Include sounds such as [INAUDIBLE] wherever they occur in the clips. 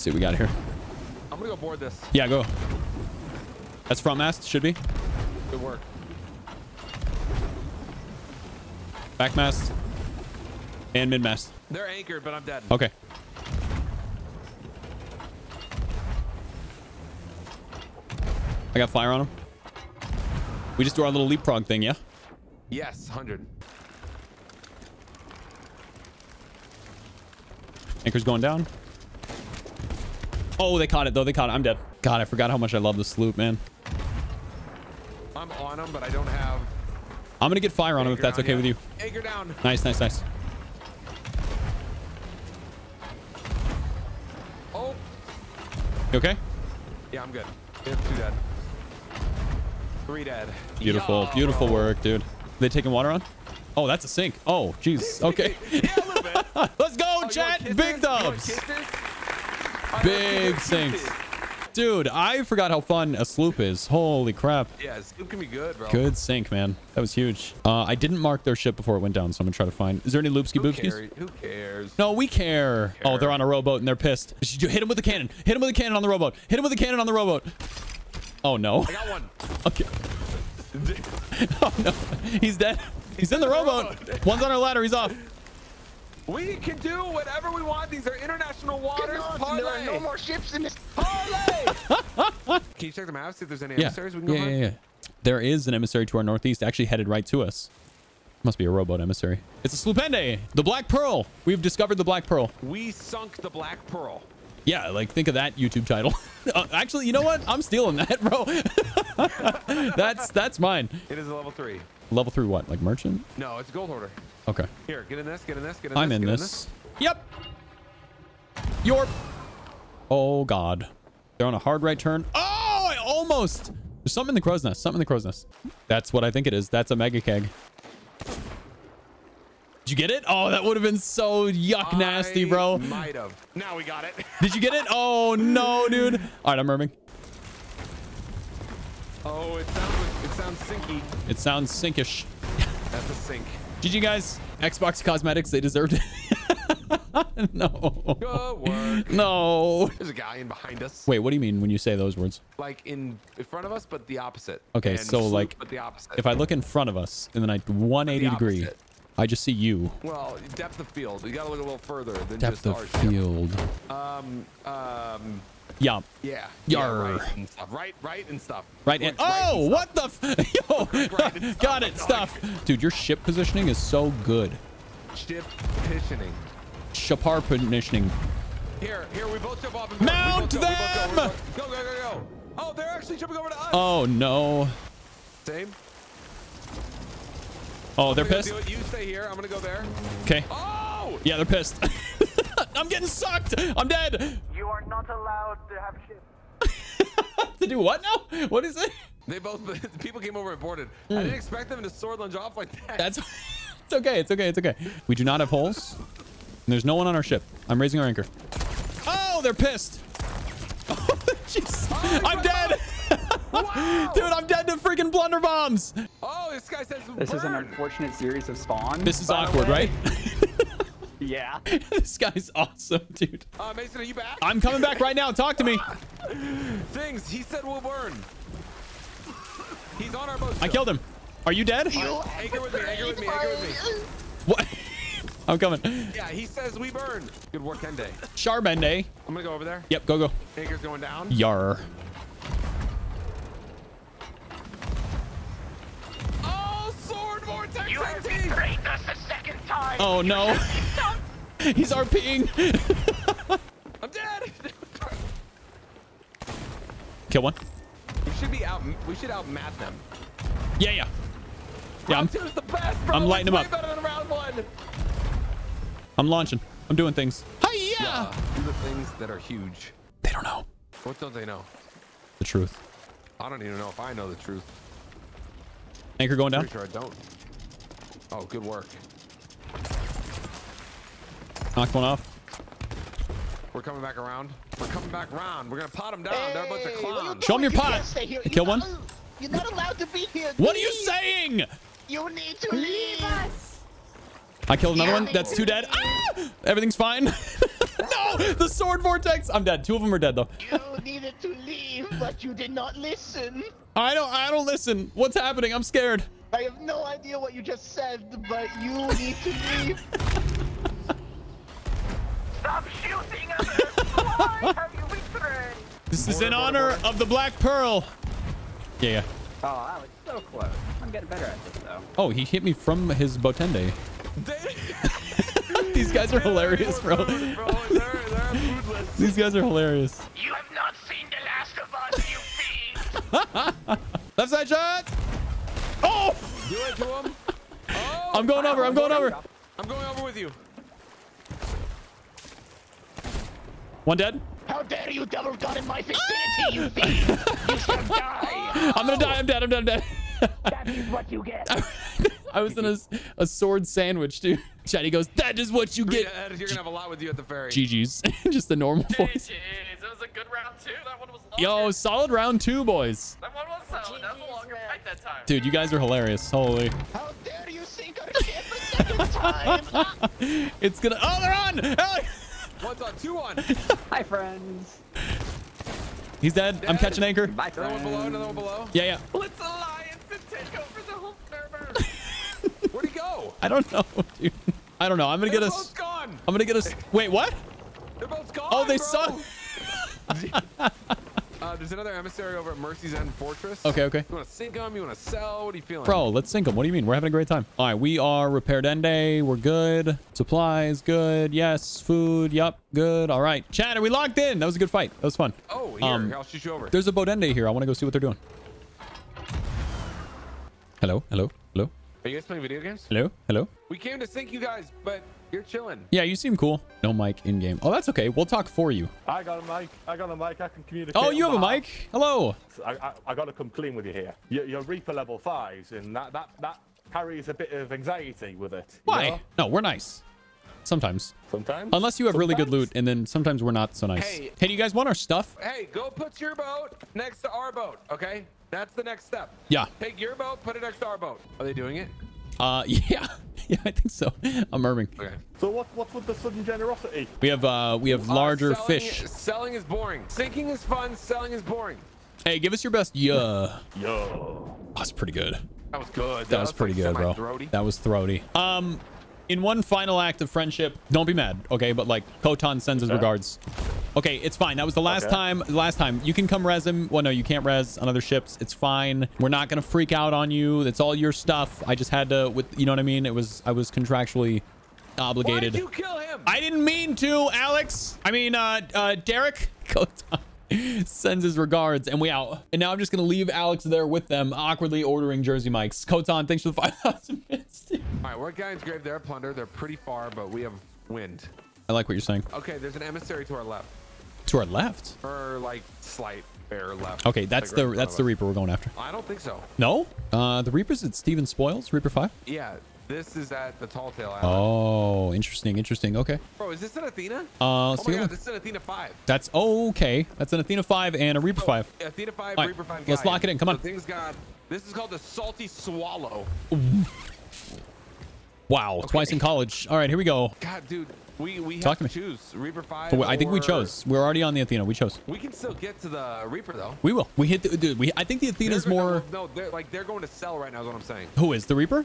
Let's see what we got here. I'm gonna go board this. Yeah, go. That's front mast. Should be. Good work. Back mast. And mid mast. They're anchored, but I'm dead. Okay. I got fire on him. We just do our little leapfrog thing, yeah? Yes, hundred. Anchor's going down. Oh, they caught it though. They caught it. I'm dead. God, I forgot how much I love the sloop, man. I'm on them, but I don't have. I'm gonna get fire on him if that's down okay yet. with you. Anchor down. Nice, nice, nice. Oh, You okay? yeah, I'm good. Two dead. Three dead. Beautiful, Yo, beautiful work, dude. They taking water on? Oh, that's a sink. Oh, jeez. Okay. [LAUGHS] yeah, a little bit. Oh, [LAUGHS] Let's go, oh, want chat. Big dubs. Big [LAUGHS] sinks. Dude, I forgot how fun a sloop is. Holy crap. Yeah, it can be good, bro. Good sink, man. That was huge. Uh, I didn't mark their ship before it went down, so I'm gonna try to find. Is there any loopski Who cares? Who cares? No, we care. Oh, they're on a rowboat and they're pissed. Hit him with the cannon. Hit him with the cannon on the rowboat. Hit him with the cannon on the rowboat. Oh no. I got one. [LAUGHS] Okay. [LAUGHS] Oh no. He's dead. He's in the rowboat. One's on our ladder. He's off. We can do whatever we want. These are international waters. There are no more ships in this. Parlay. [LAUGHS] can you check the map see if there's any Yeah. emissaries we can Yeah, go yeah, find? yeah. There is an emissary to our northeast, actually headed right to us. Must be a rowboat emissary. It's a Slupende, The Black Pearl. We've discovered the Black Pearl. We sunk the Black Pearl. Yeah, like think of that YouTube title. [LAUGHS] Uh, actually, you know what? I'm stealing that, bro. [LAUGHS] that's that's mine. It is a level three. Level three what? Like merchant? No, it's a gold hoarder. Okay. Here, get in this, get in this, get in I'm this. in get this. Yep. Your. Oh God. They're on a hard right turn. Oh, I almost. There's something in the crow's nest. Something in the crow's nest. That's what I think it is. That's a mega keg. Did you get it? Oh, that would have been so yuck nasty, bro. Might have. Now we got it. [LAUGHS] Did you get it? Oh no, dude. All right, I'm merming. Oh, it sounds it sounds sinky. It sounds sinkish. That's a sink. GG guys. Xbox Cosmetics, they deserved it. [LAUGHS] no. Work. No. There's a guy in behind us. Wait, what do you mean when you say those words? Like in, in front of us, but the opposite. Okay, And so sloop, like but the opposite. if I look in front of us and then I 180 The degree. I just see you. well, depth of field. You gotta look a little further than Depth just of our ship. field. Um, um, Yeah. yeah. Yar. Yeah, right and stuff. Right, right and stuff. Right and right oh, and what the f [LAUGHS] yo, Right [LAUGHS] got it, stuff. Dude, your ship positioning is so good. Ship positioning. Shapar positioning. Here, here, we both jump off. And go. Mount go, go, them! both Go, go, go, go. Oh, they're actually jumping over to us. Oh no. Same. Oh, they're pissed. You stay here. I'm gonna go there. Okay. Oh! Yeah, they're pissed. [LAUGHS] I'm getting sucked. I'm dead. You are not allowed to have ships. [LAUGHS] to do what now? What is it? They both, [LAUGHS] people came over and boarded. I didn't expect them to sword lunge off like that. Hmm. That's [LAUGHS] it's okay. It's okay. It's okay. We do not have holes. And there's no one on our ship. I'm raising our anchor. Oh, they're pissed. Oh, jeez. I'm dead. Wow. Dude, I'm dead to freaking blunder bombs. Oh, this guy says This is an unfortunate series of spawns. This is awkward, way. right? Yeah. [LAUGHS] this guy's awesome, dude. Uh, Mason, are you back? I'm coming back right now. Talk to me. [LAUGHS] Things. He said we'll burn. He's on our boat. I killed him. Are you dead? You Anchor with me. Anchor with me. Anchor with me. What? [LAUGHS] I'm coming. Yeah, he says we burn. Good work, Kende. Charbende. I'm gonna go over there. Yep, go, go. Anchor's going down. Yar. Oh, sword vortex You have betrayed us a second time. Oh, no. [LAUGHS] He's RPing. [LAUGHS] I'm dead. Kill one. we should be out. We should outmat them. Yeah, yeah. Yeah, I'm, the best, bro. I'm lighting It's him up. than round one. I'm launching. I'm doing things. Hiya! Uh, do the things that are huge. They don't know What don't they know? the truth. I don't even know if I know the truth. Anchor going down. Sure I don't. Oh, good work. Knocked one off. We're coming back around. We're coming back around. We're gonna pot them down. They're a bunch of Hey, what are you clowns. Show 'em your doing? You pot. can't. Kill one. You're not allowed to be here. What are you saying? You need to leave us. I killed another one. That's two dead. Ah! Everything's fine. [LAUGHS] no! The sword vortex. I'm dead. Two of them are dead though. You needed to leave, but you did not listen. I don't. I don't listen. What's happening? I'm scared. I have no idea what you just said, but you need to leave. Stop shooting at us! Why [LAUGHS] have you betrayed? This is in honor of the Black Pearl. Yeah, yeah. Oh, Alex, so close. I'm getting better at this though. Oh, he hit me from his botende. [LAUGHS] These guys are [LAUGHS] hilarious, bro. Bro, they're, they're foodless. These guys are hilarious. You have not seen the last of us, you fiend! Left side shot. Oh, Do it to him. Oh, [LAUGHS] I'm going oh, over. I'm going over. I'm going over with you. One dead. How dare you double gun in my vicinity, you thief! [LAUGHS] You shall die! I'm gonna die. I'm dead. I'm dead. I'm dead. That is what you get. [LAUGHS] I was in a, a sword sandwich, dude. [LAUGHS] Shady goes, that is what you get. Yeah, you're gonna have a lot with you at the ferry. GG's. [LAUGHS] Just the normal voice. Jeez, it was a good round two. That one was long. Yo, solid round two, boys. That one was solid. That was a longer fight that time. Dude, you guys are hilarious. Holy. How dare you sink our ship a second time? [LAUGHS] It's gonna. Oh, they're on. Alex! One's on, two on. Hi, friends. He's dead. I'm catching anchor. Bye, Another one friends. below, another one below. Yeah, yeah. Blitz Alliance and take over the whole server. Where'd he go? I don't know, dude. I don't know. I'm gonna They're get us. gone. I'm gonna get us. Wait, what? They're both gone. Oh, they suck. [LAUGHS] Uh, there's another emissary over at Mercy's End Fortress. Okay, okay. You want to sink them? You want to sell? What are you feeling? Bro, let's sink them. What do you mean? We're having a great time. All right, we are repaired ende. We're good. Supplies, good. Yes. Food, yup. Good. All right. Chad, are we locked in? That was a good fight. That was fun. Oh, here. Um, I'll shoot you over. There's a bodende here. I want to go see what they're doing. Hello? Hello? Hello? Are you guys playing video games? Hello? Hello? We came to sink you guys, but you're chilling. Yeah, you seem cool. No mic in game. Oh, that's okay. We'll talk for you. I got a mic. I got a mic. I can communicate. Oh, you have a behalf- mic? Hello. I, I, I got to come clean with you here. You're, you're Reaper level fives, and that, that, that carries a bit of anxiety with it. you Why? know? No, we're nice. Sometimes. Sometimes. Unless you have really good loot, and then sometimes we're not so nice. Hey. Hey, do you guys want our stuff? Hey, go put your boat next to our boat, okay? That's the next step. Yeah. Take your boat, put it next to our boat. Are they doing it? Uh, [LAUGHS] yeah. Yeah, I think so. I'm Irving. Okay. So what, what's with the sudden generosity? We have uh we have Uh, larger selling- fish. Selling is boring. Sinking is fun. Selling is boring. Hey, give us your best. Yeah. [LAUGHS] Yo. That's pretty good. That was good. That was pretty good, bro. Throaty. That was throaty. Um, in one final act of friendship, don't be mad, okay? But like, Kotan sends his Okay. regards. Okay, it's fine. That was the last Okay. time. Last time you can come res him. Well, no, you can't res on other ships. It's fine. We're not gonna freak out on you. It's all your stuff. I just had to, with you know what I mean. It was I was contractually obligated. Why obligated. did you kill him? I didn't mean to, Alex. I mean, uh, uh, Derek [LAUGHS] Kotan sends his regards, and we out. And now I'm just gonna leave Alex there with them, awkwardly ordering Jersey Mike's. Kotan, thanks for the 5,000 bits. dude. All right, we're at Galleon's Grave. They're Plunder. They're pretty far, but we have wind. I like what you're saying. Okay, there's an emissary to our left, To our left. or like slight air left. Okay, that's Like the front that's the. Reaper we're going after. I don't think so. No, uh, the Reaper's at Steven Spoils, Reaper Five. Yeah, this is at the Tall Tale Island. Oh, interesting, interesting. Okay, Bro, is this an Athena? uh, oh let's my god, this is an Athena 5. That's oh, okay. That's an Athena Five and a Reaper Five. Athena 5, All right, Reaper 5 let's lock it in, come on. Thing's got, this is called the Salty Swallow. Wow, twice in college. All right, here we go. God, dude, we, we Talk have to to choose Reaper 5 Oh, I think we chose. We're already on the Athena. We chose. We can still get to the Reaper, though. We will. We hit the dude. We I think the Athena's more. No, no, they're like, they're going to sell right now is what I'm saying. Who is the Reaper?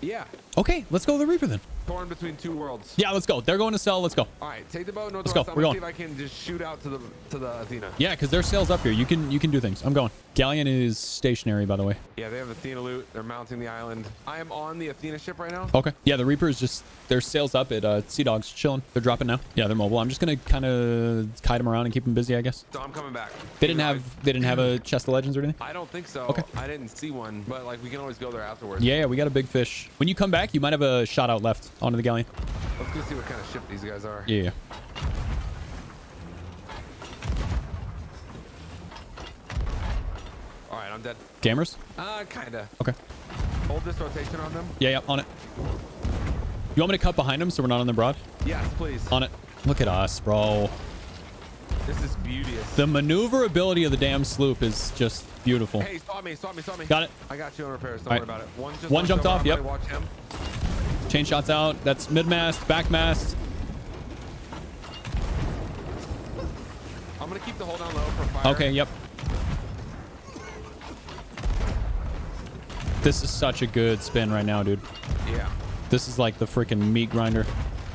Yeah. Okay, let's go with the Reaper then. Torn between two worlds. Yeah, let's go. They're going to sell. Let's go. All right, take the boat Let's go. I'm We're gonna see if I can just shoot out to the to the Athena. Yeah, because there's sales up here. You can you can do things. I'm going. Galleon is stationary, by the way. Yeah, they have Athena loot. They're mounting the island. I am on the Athena ship right now. Okay. Yeah, the Reaper is just their sales up at uh, Sea Dogs chilling. They're dropping now. Yeah, they're mobile. I'm just gonna kind of kite them around and keep them busy, I guess. So I'm coming back. They didn't have they didn't have a chest of legends or anything. I, I don't think so. Okay. I didn't see one, but like we can always go there afterwards. Yeah, yeah, we got a big fish. When you come back, you might have a shot out left onto the galleon. Let's go see what kind of ship these guys are. Yeah. yeah. All right, I'm dead. Gamers. Uh, kinda. Okay. Hold this rotation on them. Yeah, yeah, on it. You want me to cut behind them so we're not on the broad? Yes, please. On it. Look at us, bro. This is beauteous. The maneuverability of the damn sloop is just beautiful. Hey, saw me, saw me, saw me. Got it. I got you on repairs. Don't All worry about it. One just One jumped off, yep. Watch him. Chain shots out. That's mid mast, back mast. I'm gonna keep the hold down low for fire. Okay, yep. This is such a good spin right now, dude. Yeah. This is like the freaking meat grinder.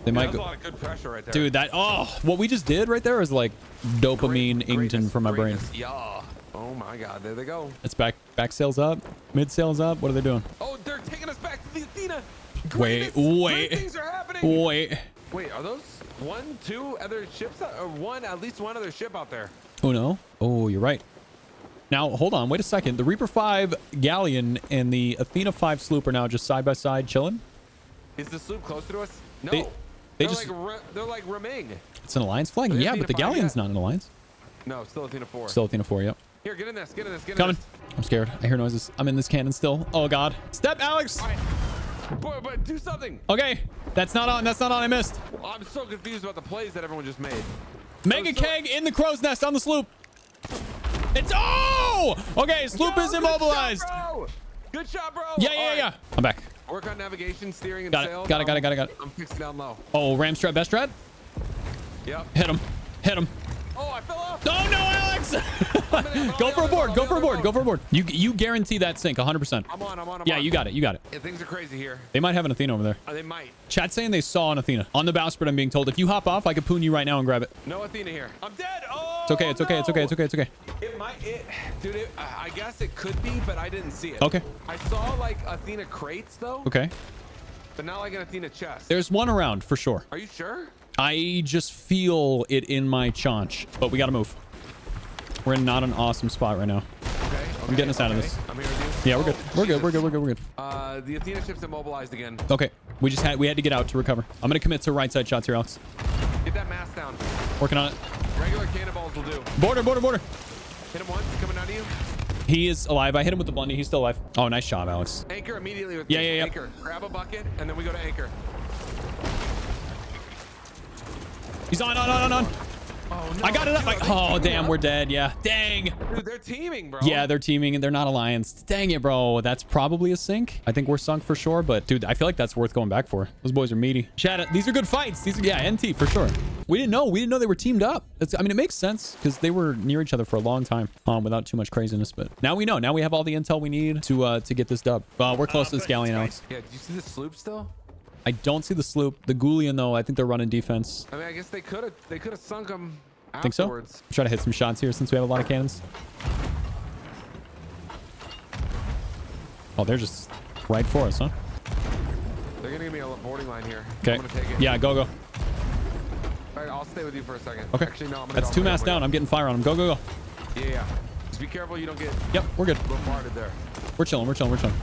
They Yeah, might go. lot of good pressure right there. Dude, that oh, what we just did right there is like dopamine greatness, from my brain. Yeah. Oh my God, there they go. It's back back sails up, mid sails up. What are they doing? Oh, they're taking us back to the Athena. Wait, Greatness. Great wait. things are happening. Wait. Wait, are those one, two other ships, or one, at least one other ship out there? Oh no. Oh, you're right. Now hold on. Wait a second. The Reaper Five galleon and the Athena Five sloop are now just side by side chilling. Is the sloop closer to us? No. They- they are just- like re- they're like Reming. It's an alliance flag. Yeah, Athena but the galleon's yet? not an alliance. No, still Athena four. Still Athena Four. Yep. Here, get in this, get in this, get in Coming. this. I'm scared. I hear noises. I'm in this cannon still. Oh god. Step, Alex. Right. Boy, but do something. Okay. That's not on. That's not on. I missed. I'm so confused about the plays that everyone just made. Mega so- keg in the crow's nest on the sloop. It's oh. Okay. Sloop is good immobilized. Shot, bro. Good shot, bro. Yeah, yeah, right. yeah. I'm back. Work on navigation, steering, and Got it, sails. got it, got it, got it, got it. I'm fixing down low. Oh, ram strat, best strat. Yep. Hit him. Hit him. Oh, I fell off. Oh no, Alex! [LAUGHS] I'm [LAUGHS] go for a board. Go for a I'm board. Go for a board. You you guarantee that sink 100%. I'm on, I'm on, I'm Yeah, on. you got it. You got it. Yeah, things are crazy here. They might have an Athena over there. Uh, they might. Chat saying they saw an Athena on the bowsprit. I'm being told. If you hop off, I could poon you right now and grab it. No Athena here. I'm dead. Oh, It's okay. It's okay. It's okay. It's okay. It's okay. It might, it, dude. It, I I guess it could be, but I didn't see it. Okay. I saw like Athena crates though, Okay. but not like an Athena chest. There's one around for sure. Are you sure? I just feel it in my chaunch, but we got to move. We're in not an awesome spot right now. Okay. I'm getting us out of this. I'm here with you. Yeah, we're good. Oh, We're good. We're good. We're good. We're good. Uh, the Athena ship's immobilized again. Okay. We just had we had to get out to recover. I'm gonna commit to right side shots here, Alex. Get that mass down. Working on it. Regular cannonballs will do. Border, border, border. Hit him once, coming out of you. He is alive. I hit him with the blundy. He's still alive. Oh, nice job, Alex. Anchor immediately with Yeah, yeah, yeah. Anchor. Grab a bucket, and then we go to anchor. He's on, on, on, on, on. Oh no! I got it up. dude, I- are they oh, damn. up? We're dead. Yeah. Dang. Dude, they're teaming, bro. Yeah, they're teaming and they're not alliance. Dang it, bro. That's probably a sink. I think we're sunk for sure, but dude, I feel like that's worth going back for. Those boys are meaty. Chat, these are good fights. These are, yeah, NT for sure. We didn't know. We didn't know they were teamed up. It's, I mean, it makes sense because they were near each other for a long time um, without too much craziness, but now we know. Now we have all the intel we need to uh, to get this dub. Uh, we're close to this galleon, Alex. Yeah. Do you see the sloop still? I don't see the sloop. The galleon, though, I think they're running defense. I mean, I guess they could have. They could have sunk them Think so? afterwards. Try to hit some shots here since we have a lot of cannons. Oh, they're just right for us, huh? They're gonna give me a boarding line here. Okay. I'm gonna take it. Yeah, go, go. All right, I'll stay with you for a second. Okay. Actually, no. I'm gonna That's two I'm mass down. I'm getting fire on them. Go, go, go. Yeah, yeah. Just be careful you don't get Yep, we're good. bombarded there. We're chilling. We're chilling. We're chilling.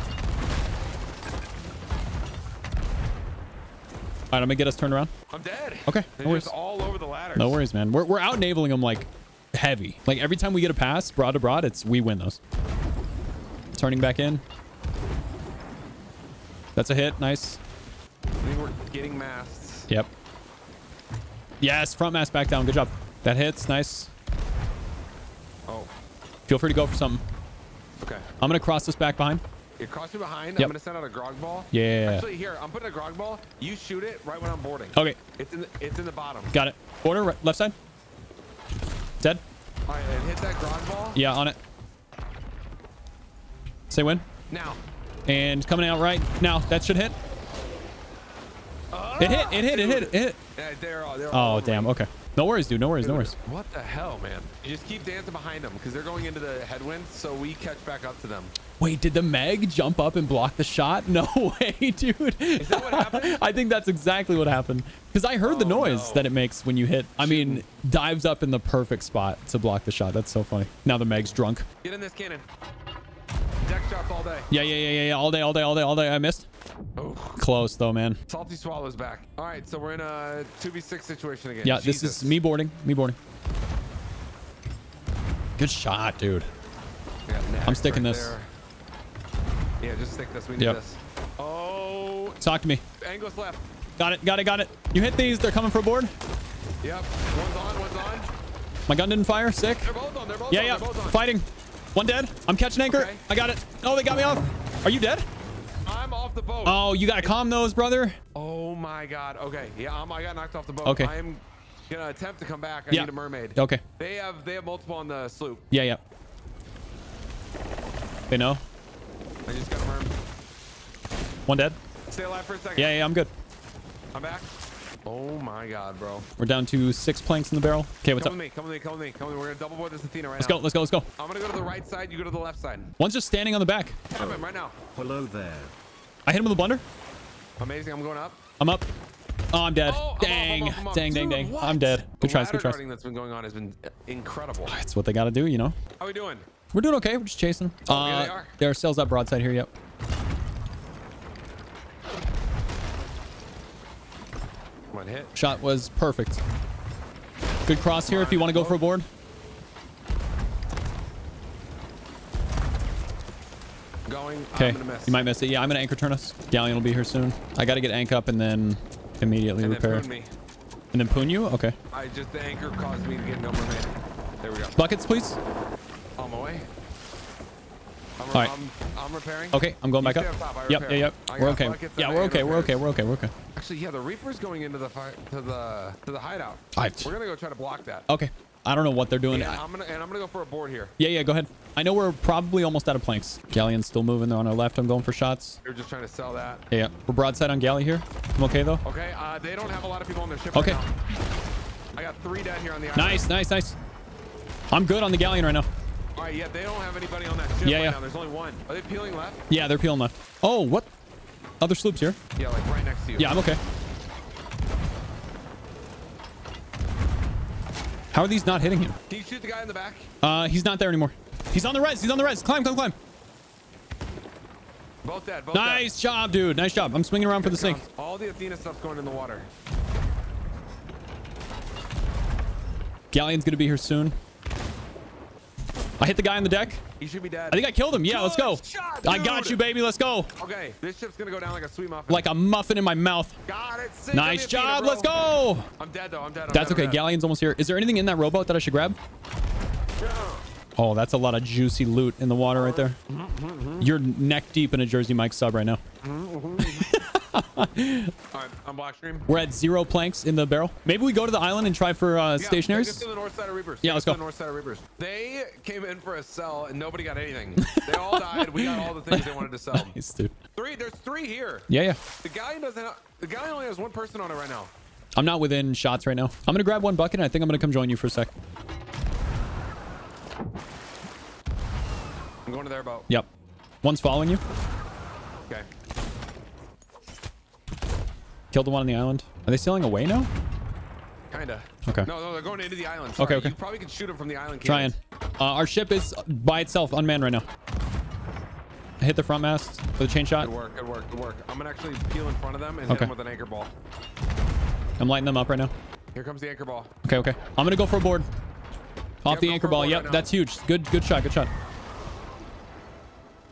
Right, I'm gonna get us turned around. I'm dead. Okay, no worries. all over the ladder. No worries, man. We're, we're out nailing them like heavy. Like every time we get a pass, broad to broad, it's we win those. Turning back in. That's a hit. Nice. I think we're getting masts. Yep. Yes, front mass back down. Good job. That hits. Nice. Oh, Feel free to go for something. okay. I'm gonna cross this back behind. You cross me behind. Yep. I'm gonna send out a grog ball. Yeah. Actually, here I'm putting a grog ball. You shoot it right when I'm boarding. Okay, It's in the, it's in the bottom. got it. Border right, left side. Dead. All right, and hit that grog ball. Yeah, on it. Say when. Now. And coming out right now. That should hit. It hit. It hit. It hit. It hit. Yeah, they're all, they're all Oh damn. me. Okay. No worries, dude. No worries. No worries. What the hell, man? You just keep dancing behind them because they're going into the headwind, so we catch back up to them. Wait, did the Meg jump up and block the shot? [LAUGHS] No way, dude. Is that what happened? [LAUGHS] I think that's exactly what happened. Because I heard the Oh, noise no. that it makes when you hit. I mean, dives up in the perfect spot to block the shot. That's so funny. Now the Meg's drunk. Get in this cannon. Deck shots all day. Yeah, yeah, yeah, yeah, yeah. All day, all day, all day, all day. I missed. Oh, Close though, man. salty swallows back. All right, so we're in a 2v6 situation again. Yeah, this is me boarding. Me boarding. Good shot, dude. I'm sticking right this. there. Yeah, just stick this. We need Yep. this. Oh, Talk to me. Angles left. Got it, got it, got it. You hit these. They're coming for a board. Yep. One's on, one's on. My gun didn't fire. Sick. They're both on. They're both Yeah, on. yeah. On. Fighting. One dead. I'm catching anchor. Okay. I got it. Oh, they got me off. Are you dead? I'm off the boat. Oh, you gotta calm those, brother. Oh my god. Okay. Yeah, I'm, I got knocked off the boat. Okay. I am Gonna attempt to come back. I Yeah. need a mermaid. Okay. They have they have multiple on the sloop. Yeah, yeah. They know. I just got a merm. One dead. Stay alive for a second. Yeah, yeah, I'm good. I'm back. Oh my god, bro. We're down to six planks in the barrel. Okay, what's come up? with me. Come with me. Come with me. Come with me. We're gonna double board this Athena right Let's now. go. Let's go. Let's go. I'm gonna go to the right side. You go to the left side. One's just standing on the back. Have him right now. Hello there. I hit him with a blunder. Amazing. I'm going up. I'm up. Oh, I'm dead. Oh, I'm up, dang. I'm up, I'm up. Dang, dang, Dude, dang. I'm dead. The Good tries. Good tries. that's been going on has been uh, incredible. That's what they got to do, you know. How we doing? We're doing okay. We're just chasing. Oh, uh, yeah, they are. There are sails up broadside here. Yep. One hit. Shot was perfect. Good cross here if you want to go for a board. Going. Okay. I'm gonna miss. You might miss it. Yeah, I'm going to anchor turn us. Galleon will be here soon. I got to get anch up and then immediately and then repair. me. And then poon you? Okay. I just the anchor caused me to get. There we go. Buckets, please. On my way. I'm, All right. I'm, I'm repairing. Okay, I'm going You back up. stay top, I Yep, yeah, yep. I We're okay. Yeah, we're okay. We're okay. We're okay. We're okay. Actually, yeah, the Reaper's going into the fire to the to the hideout. I- We're gonna go try to block that. Okay. I don't know what they're doing. Yeah, I'm gonna and I'm gonna go for a board here. Yeah, yeah, go ahead. I know we're probably almost out of planks. Galleon's still moving. They're on our left. I'm going for shots. They're just trying to sell that. Yeah, yeah. We're broadside on galley here. I'm okay, though. Okay, uh, they don't have a lot of people on their ship Okay. right. I got three dead here on the island. Nice, nice, nice. I'm good on the galleon right now. All right, yeah, they don't have anybody on that ship Yeah, right yeah. now. There's only one. Are they peeling left? Yeah, they're peeling left. Oh, what? Other sloops here. Yeah, like right next to you. Yeah, I'm okay. How are these not hitting him? Can you shoot the guy in the back? Uh, he's not there anymore. He's on the res. He's on the res. Climb, climb, climb. Both dead. Both Nice job, dude. Nice job. I'm swinging around for the sink. All the Athena stuff's going in the water. Galleon's gonna be here soon. I hit the guy on the deck. He should be dead. I think I killed him. Yeah, let's go. Shot, I got you, baby. Let's go. Okay, this ship's gonna go down like a sweet muffin. Like a muffin in my mouth. Got it. Nice job. Let's go. I'm dead though. I'm dead. I'm That's dead, okay. dead. Galleon's almost here. Is there anything in that rowboat that I should grab? Oh, that's a lot of juicy loot in the water right there. Mm-hmm, mm-hmm, mm-hmm. You're neck deep in a Jersey Mike sub right now. [LAUGHS] right, I'm black stream. We're at zero planks in the barrel. Maybe we go to the island and try for uh, Yeah, stationaries. Take us to the north side of Reapers. Yeah, let's go. The north side of Reapers. They came in for a sell and nobody got anything. They all died. We got all the things they wanted to sell. [LAUGHS] Nice, dude. Three. There's three here. Yeah, yeah. The guy doesn't. The guy only has one person on it right now. I'm not within shots right now. I'm gonna grab one bucket and I think I'm gonna come join you for a sec. I'm going to their boat. Yep. One's following you. Okay. Killed the one on the island. Are they sailing away now? Kinda. Okay. No, no, they're going into the island. Okay, Sorry. okay. You probably can shoot them from the island. Trying. Uh, our ship is by itself, unmanned right now. I hit the front mast with a chain shot. Good work. Good work. Good work. I'm gonna actually peel in front of them and Okay. hit them with an anchor ball. I'm lighting them up right now. Here comes the anchor ball. Okay, okay. I'm gonna go for a board. Off Yep, the anchor ball. Yep, right that's huge. Good, good shot. Good shot.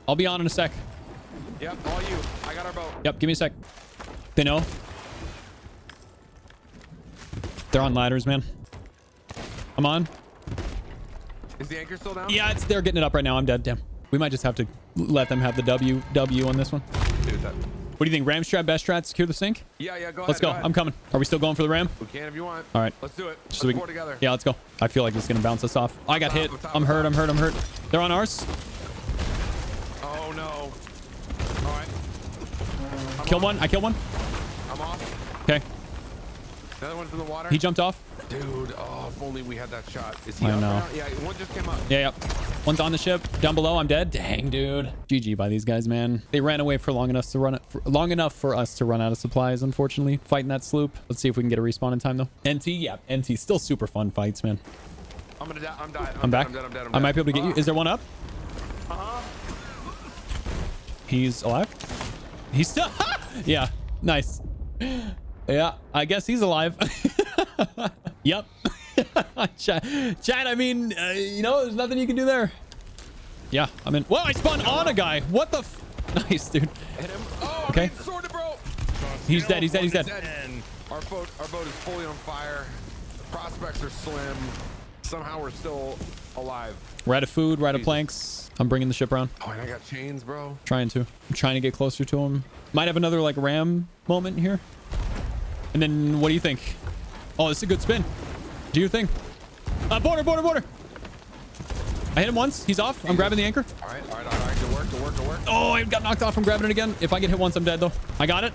I'll be on in a sec. Yep. All you. I got our boat. Yep, give me a sec. They know. They're on ladders, man. I'm on. Is the anchor still down? Yeah, it's they're getting it up right now. I'm dead. Damn. We might just have to let them have the W W on this one. Dude, that. What do you think? Ram strat, best strat, secure the sink? Yeah, yeah. Go Let's ahead. go. ahead. I'm coming. Are we still going for the ram? We can if you want. All right. Let's do it. Just Let's so we can- together. Yeah, let's go. I feel like it's gonna bounce us off. I got top, hit. top, I'm hurt. top. I'm hurt. I'm hurt. They're on ours. Oh no. All right. I'm Kill off. one. I kill one. I'm off. Okay. The other one's in the water. He jumped off. Dude, oh, if only we had that shot. Is he I up know. now? Yeah, one just came up. Yeah, yeah. One's on the ship. Down below. I'm dead. Dang, dude. GG by these guys, man. They ran away for long enough to run it for long enough for us to run out of supplies. Unfortunately, fighting that sloop. Let's see if we can get a respawn in time though. NT, yeah, NT. Still super fun fights, man. I'm gonna die. I'm dying. I'm, I'm dead, back. I'm dead. I'm dead. I'm I might dead. be able to get you. Is there one up? Uh-huh. He's alive. He's still. [LAUGHS] yeah. Nice. Yeah. I guess he's alive. [LAUGHS] yep. [LAUGHS] Chad, Chad, I mean, uh, you know, there's nothing you can do there. Yeah. I mean, whoa! I spawned on a guy. What the? F [LAUGHS] nice, dude. Oh, Okay. okay. Sorted, bro. He's dead. He's dead. He's dead. Our boat, our boat is fully on fire. The Prospects are slim. Somehow we're still alive. We're out of food. We're out of planks. I'm bringing the ship around. Oh, and I got chains, bro. Trying to. I'm trying to get closer to him. Might have another like ram moment here. And then what do you think? Oh, this is a good spin. Do your thing. Uh, border, border, border. I hit him once. He's off. I'm grabbing the anchor. All right, all right, all right. Good work, good work, good work. Oh, I got knocked off from grabbing it again. If I get hit once, I'm dead though. I got it.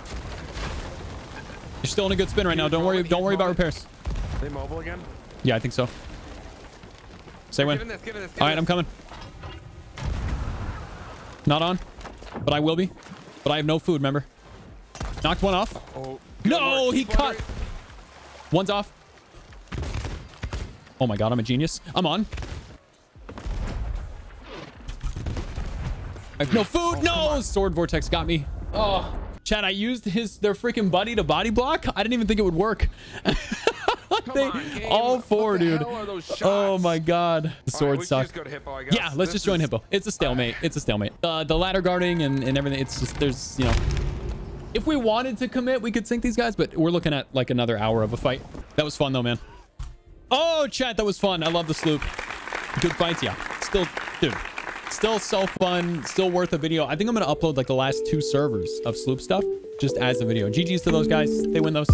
You're still in a good spin right now. Don't worry. Don't worry about repairs. They mobile again? Yeah, I think so. Say when. This, this. All right, I'm coming. Not on, but I will be. But I have no food, remember? Knocked one off. Oh, No, he cut. One's off. Oh my god, I'm a genius. I'm on. I have no food. no, sword vortex got me. Oh, Chad, I used his their freaking buddy to body block. I didn't even think it would work. [LAUGHS] They- on, all four, dude. hell are those Oh my god, the sword we can suck. just go to Hippo, I guess. Yeah, let's This just join is- Hippo. It's a stalemate. It's a stalemate. Uh, the ladder guarding and, and everything. It's just there's you know, if we wanted to commit, we could sink these guys, but we're looking at like another hour of a fight. That was fun though, man. Oh, chat, that was fun. I love the sloop. Good fights, yeah. Still, dude, still so fun. Still worth a video. I think I'm gonna upload like the last two servers of sloop stuff just as a video. GG's to those guys. They win those.